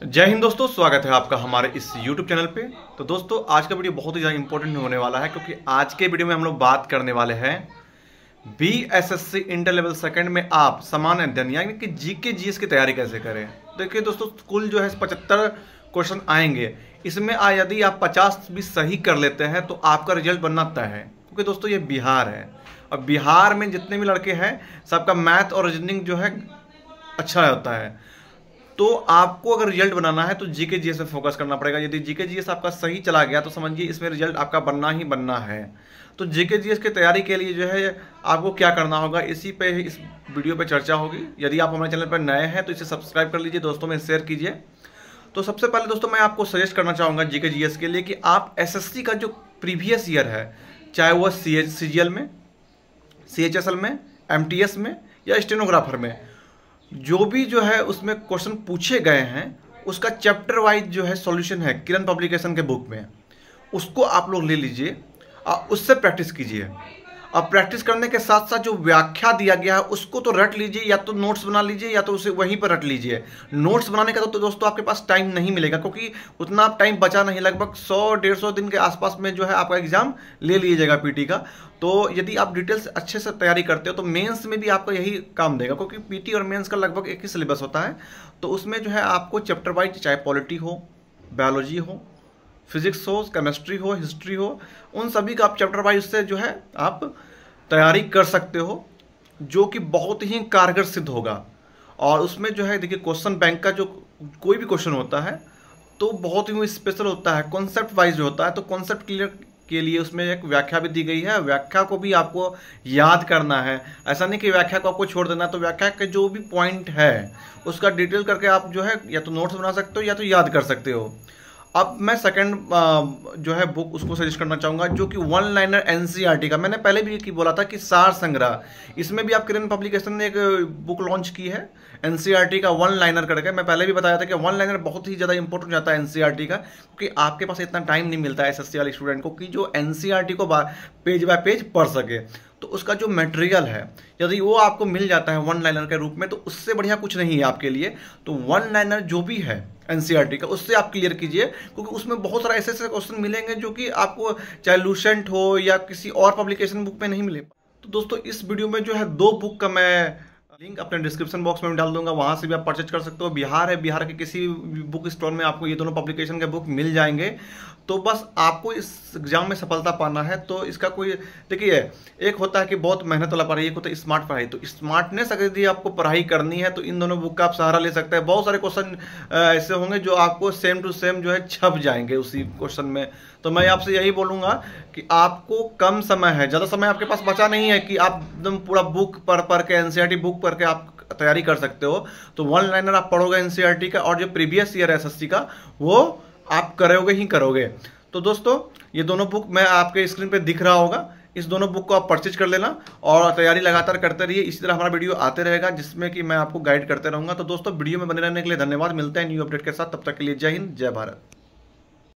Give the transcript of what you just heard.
जय हिंद दोस्तों, स्वागत है आपका हमारे इस YouTube चैनल पे। तो दोस्तों, आज का वीडियो बहुत ही ज़्यादा इंपॉर्टेंट होने वाला है, क्योंकि आज के वीडियो में हम लोग बात करने वाले हैं B S S C inter level second में आप समान अध्ययन, यानी कि जी के जी एस की तैयारी कैसे करें। देखिए दोस्तों, कुल जो है पचहत्तर क्वेश्चन आएँगे। इसमें आ यदि आप पचास भी सही कर लेते हैं तो आपका रिज़ल्ट बनना तय है। क्योंकि दोस्तों, ये बिहार है। और बिहार में जितने भी लड़के हैं, सबका मैथ और रीजनिंग जो है अच्छा होता है। तो आपको अगर रिज़ल्ट बनाना है तो जीके जीएस में फोकस करना पड़ेगा। यदि जीके जीएस आपका सही चला गया तो समझिए इसमें रिज़ल्ट आपका बनना ही बनना है। तो जीके जीएस की तैयारी के लिए जो है, आपको क्या करना होगा, इसी पे इस वीडियो पे चर्चा होगी। यदि आप हमारे चैनल पर नए हैं तो इसे सब्सक्राइब कर लीजिए, दोस्तों में शेयर कीजिए। तो सबसे पहले दोस्तों, मैं आपको सजेस्ट करना चाहूँगा जीके जीएस के लिए कि आप एसएससी का जो प्रीवियस ईयर है, चाहे वह सी एच जी में सी एच एस एल में एम टी एस में या स्टेनोग्राफर में जो भी जो है उसमें क्वेश्चन पूछे गए हैं, उसका चैप्टर वाइज जो है सॉल्यूशन है किरण पब्लिकेशन के बुक में। उसको आप लोग ले लीजिए और उससे प्रैक्टिस कीजिए। प्रैक्टिस करने के साथ साथ जो व्याख्या दिया गया है उसको तो रट लीजिए या तो नोट्स बना लीजिए या तो उसे वहीं पर रट लीजिए। नोट्स बनाने का तो, तो दोस्तों आपके पास टाइम नहीं मिलेगा क्योंकि उतना टाइम बचा नहीं। लगभग सौ डेढ़ सौ दिन के आसपास में जो है आपका एग्ज़ाम ले लीजिएगा पीटी का। तो यदि आप डिटेल्स अच्छे से तैयारी करते हो तो मेंस में भी आपको यही काम देगा क्योंकि पीटी और मेंस का लगभग एक ही सिलेबस होता है। तो उसमें जो है आपको चैप्टर वाइज चाहे पॉलिटी हो बायोलॉजी हो फिजिक्स हो, केमिस्ट्री हो, हिस्ट्री हो, उन सभी का आप चैप्टर वाइज से जो है आप तैयारी कर सकते हो, जो कि बहुत ही कारगर सिद्ध होगा। और उसमें जो है, देखिए क्वेश्चन बैंक का जो कोई भी क्वेश्चन होता है तो बहुत ही स्पेशल होता है कॉन्सेप्ट वाइज होता है तो कॉन्सेप्ट क्लियर के लिए उसमें एक व्याख्या भी दी गई है। व्याख्या को भी आपको याद करना है। ऐसा नहीं कि व्याख्या को आपको छोड़ देना तो व्याख्या के जो भी पॉइंट है, उसका डिटेल करके आप जो है, या तो नोट्स बना सकते हो, या तो याद कर सकते हो। अब मैं सेकंड जो है बुक उसको सजेस्ट करना चाहूँगा, जो कि वन लाइनर एनसीईआरटी का। मैंने पहले भी की बोला था कि सार संग्रह। इसमें भी आप किरण पब्लिकेशन ने एक बुक लॉन्च की है एनसीईआरटी का वन लाइनर करके। मैं पहले भी बताया था कि वन लाइनर बहुत ही ज़्यादा इंपॉर्टेंट जाता है एनसीईआरटी का, क्योंकि आपके पास इतना टाइम नहीं मिलता है एसएससी वाले स्टूडेंट को कि जो एनसीईआरटी को पेज बाय पेज पढ़ सके। तो उसका जो मटेरियल है, यदि वो आपको मिल जाता है वन लाइनर के रूप में तो उससे बढ़िया कुछ नहीं है आपके लिए। तो वन लाइनर जो भी है एनसीईआरटी का, उससे आप क्लियर कीजिए, क्योंकि उसमें बहुत सारे ऐसे ऐसे क्वेश्चन मिलेंगे जो कि आपको चाहे लूसेंट हो या किसी और पब्लिकेशन बुक में नहीं मिले। तो दोस्तों, इस वीडियो में जो है दो बुक का मैं लिंक अपने डिस्क्रिप्शन बॉक्स में डाल दूँगा, वहाँ से भी आप परचेज कर सकते हो। बिहार है, बिहार के किसी बुक स्टोर में आपको ये दोनों पब्लिकेशन के बुक मिल जाएँगे। तो बस आपको इस एग्ज़ाम में सफलता पाना है तो इसका कोई, देखिए, एक होता है कि बहुत मेहनत वाला पढ़ाई, एक होता है स्मार्ट पढ़ाई। तो स्मार्टनेस अगर यदि आपको पढ़ाई करनी है तो इन दोनों बुक का आप सहारा ले सकते हैं। बहुत सारे क्वेश्चन ऐसे होंगे जो आपको सेम टू सेम जो है छप जाएँगे उसी क्वेश्चन में। तो मैं आपसे यही बोलूँगा कि आपको कम समय है। ज़्यादा समय आपके पास बचा नहीं है कि आप एकदम पूरा बुक पढ़ पढ़ के एनसीईआरटी बुक पढ़ के आप तैयारी कर सकते हो। तो वन लाइनर आप पढ़ोगे एनसीईआरटी का और जो प्रीवियस ईयर एसएससी का, वो आप करोगे ही करोगे। तो दोस्तों, ये दोनों बुक मैं आपके स्क्रीन पे दिख रहा होगा। इस दोनों बुक को आप परचेज कर लेना और तैयारी लगातार करते रहिए। इसी तरह हमारा वीडियो आते रहेगा, जिसमें कि मैं आपको गाइड करते रहूँगा। तो दोस्तों वीडियो में बने रहने के लिए धन्यवाद। मिलते हैं न्यू अपडेट के साथ। तब तक के लिए जय हिंद, जय भारत।